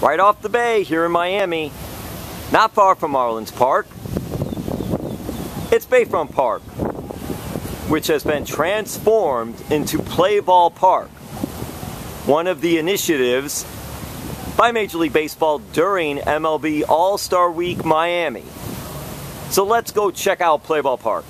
right off the bay here in Miami, not far from Marlins Park. It's Bayfront Park, which has been transformed into Play Ball Park, one of the initiatives by Major League Baseball during MLB All-Star Week Miami. So let's go check out Play Ball Park.